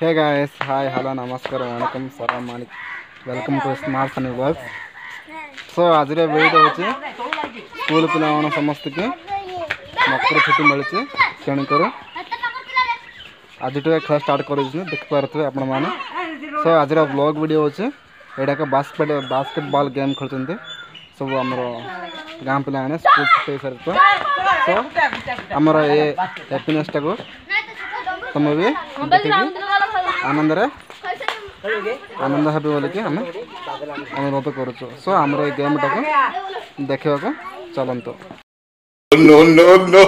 Hey guys hi hello నమస్కారం వణకం సలాం welcome to smart son blogs so ଆଜିର video ହେଉଛି ସ୍କୁଲ ପିଲାମାନେ ସମସ୍ତଙ୍କୁ ମକର ଛୁଟି ମିଳିଛି ତେଣୁକରି ଆଜି ଟିକେ ଖେଳ ଷ୍ଟାର୍ଟ କରିଦେଇଛନ୍ତି ଦେଖିପାରୁଥିବେ ଆପଣମାନେ సో ଆଜିର ବ୍ଲଗ୍ ଭିଡ଼ିଓ ହେଉଛି ଏଇଟାକ ବାସ୍କେଟ୍ ବାସ୍କେଟବଲ୍ ଗେମ୍ ଖେଳୁଛନ୍ତି ସବୁ ଆମର ଗାଁ ପିଲାମାନେ ସ୍କୁଲ ଛୁଟି ହେଇସାରିଥିବ సో ଆମର ଏ ହ୍ୟାପିନେସ୍ଟାକୁ ତୁମେ ବି ଦେଖିକି ಆನಂದರ ಆನಂದ ಹಬ್ಬಿ ಬೋಲಿಕ್ಕೆ ಆಮೆ ಅನುರೋಧ ಕೊರುଛୁ ಸೊ ಆಮರ ಈ ಗೇಮ್ ಟಾಕು ଦେଖିବାକୁ ଚାଲନ୍ତୁ No, no, no.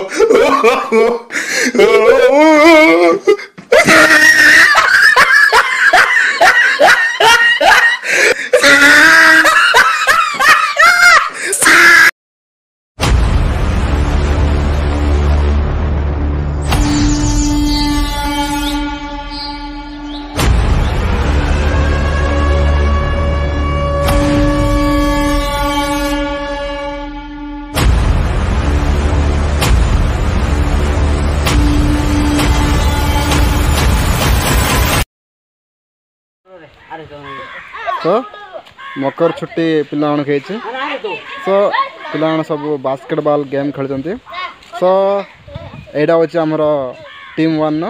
So Makar ଛୁଟି ପିଲାମାନଙ୍କୁ ହେଇଛି ସୋ ପିଲାମାନେ ସବୁ ବାସ୍କେଟବଲ୍ ଗେମ୍ ଖେଳୁଛନ୍ତି ସୋ ଏଇଟା ହେଉଛି ଆମର ଟିମ୍ ୱାନ୍ର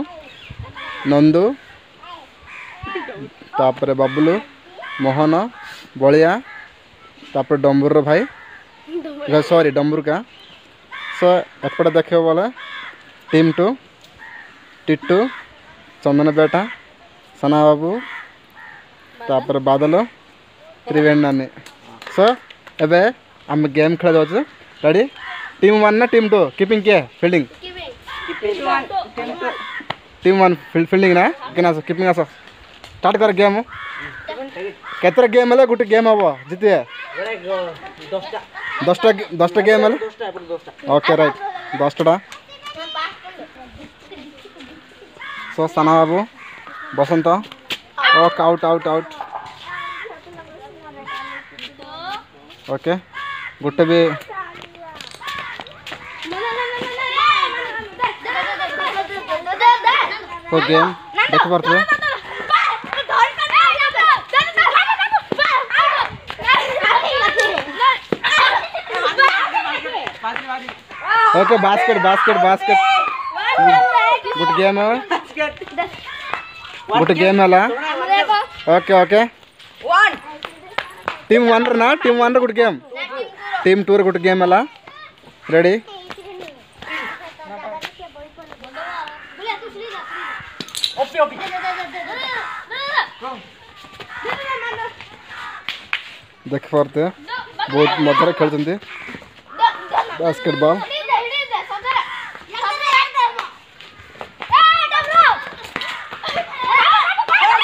ନନ୍ଦୁ ତାପରେ ବବୁଲୁ ମୋହନ ବଳିଆ ତାପରେ ଡମ୍ବୁରର ଭାଇ ସରି ଡମ୍ବୁରକା ସୋ ଏପଟେ ଦେଖିବ ବୋଲେ ଟିମ୍ ଟୁ ଟିଟୁ ଚନ୍ଦନ ବେଟା ସନା ବାବୁ ତାପରେ ବାଦଲ ତ୍ରିବେଣୀ ନାନୀ ସୋ ଏବେ ଆମେ ଗେମ୍ ଖେଳା ଯାଉଛୁ ରେଡ଼ି ଟିମ୍ ୱାନ୍ ନା ଟିମ୍ ଟୁ କିପିଂ କିଏ ଫିଲ୍ଡିଂ ଟିମ୍ ୱାନ୍ ଫିଲ୍ଡିଂ ନା କିନା ଆସ କିପିଂ ଆସ ଷ୍ଟାର୍ଟ କର ଗେମ୍ କେତେଟା ଗେମ୍ ହେଲେ ଗୋଟେ ଗେମ୍ ହେବ ଜିତିବେ ଦଶଟା ଦଶଟା ଗେମ୍ ହେଲେ ଓକେ ରାଇଟ୍ ଦଶଟା ସୋ ସାନା ବାବୁ ବସନ୍ତ ଓ ଆଉଟ୍ ଆଉଟ୍ ଆଉଟ୍ ओके गोटे भी देख देखिपे okay basket basket basket good game good game है ओके ओके ಟೀಮ್ ಒನ್ರನಾ ಟೀಮ್ ಒನ್ರ good game team tour good game ಅಲ್ಲ ರೆಡಿ देख फोर्थ बहुत मधुर खेलते बास्केटबॉल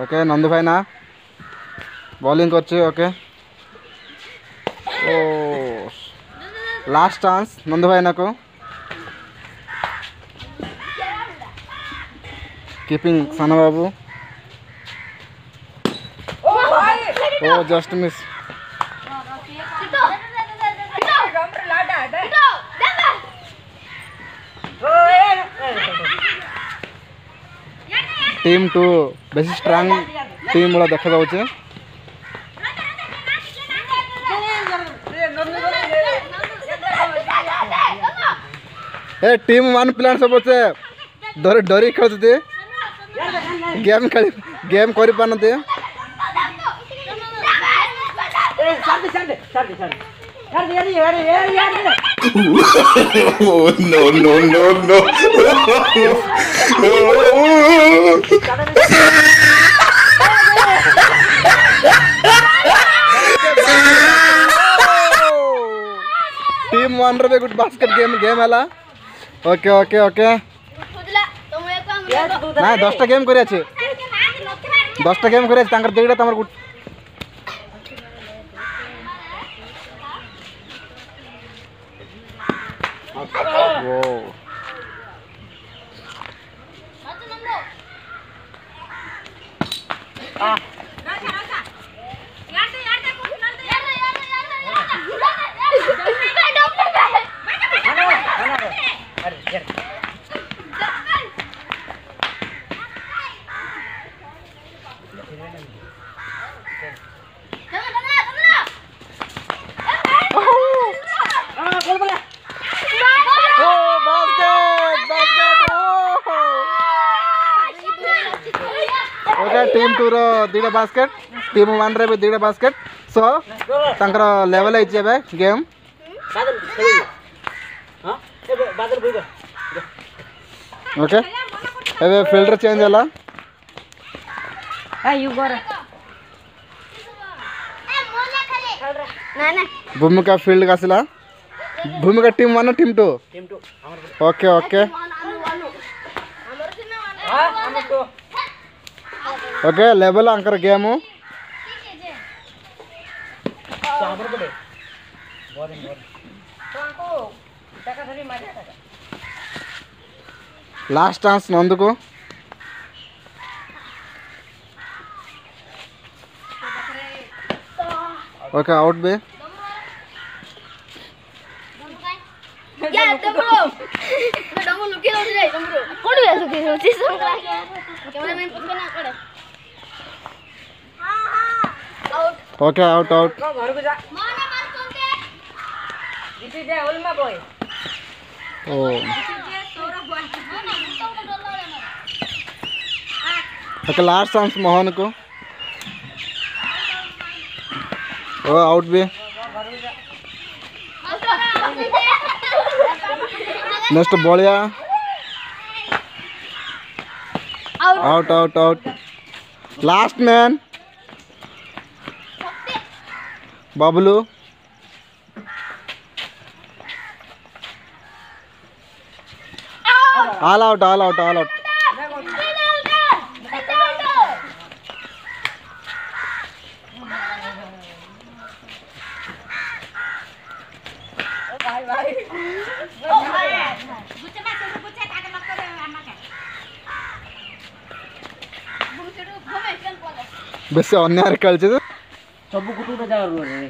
ఓకే నందు పైన బౌలింగ్కి వచ్చి ఓకే ఓ లాస్ట్ ఛాన్స్ నందు పైనకు కీపింగ్ సన్నబాబు ఓ just miss team two base strong team भाया देखा जाऊे ए टीम वन प्लेयर सब से डर डरी खेलते गेम खेल गेम कर पारती no, no, no, no. Team one रे गुड बास्केट गेम गेम हला ओके ओके ओके ना दसटा गेम कर दसटा गेम कर दुईटा तुम Whoa. Ah. टीम टूर दुटा बास्केट टीम वन रे दुटा बास्केट सो तर लेवल है गेम ओके ए फिल्टर चेंज होला आ यू गोरा ए मोला खले ना ना भूमिका field गासला Bhumika team one team two okay okay okay level अंकर game last chance नंदको ओके आउट बे ओके आउट आउट ओ एक लास्ट चांस मोहन को ओ आउट भी नेक्स्ट बढ़िया out out out last man Bablu all out all out all out bus అన్నీ అరకాల్చదు ସବୁ ଗୋଟେ ଜାଗା ରୁହରେ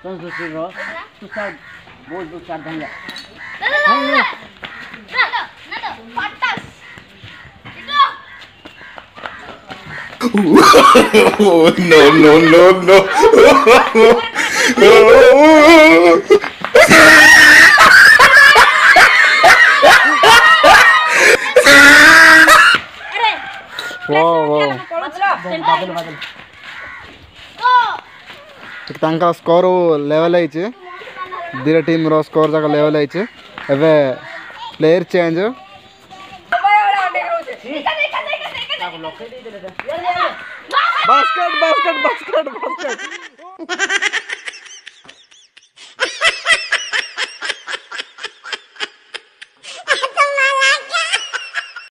ସନ୍ତୋଷୀ ର ତୁ ସାର୍ ବହୁତ ବହୁତ ସାର୍ ଧନ୍ୟବାଦ oh, no, no, no, no. wow, wow. Badal, badal. ঠিক ତାଙ୍କର ସ୍କୋର ଲେଭେଲ୍ ହେଇଛି ଦୁଇଟା ଟିମ୍ର ସ୍କୋର ଯାକ ଲେଭେଲ୍ ହେଇଛି ଏବେ player change basket basket basket basket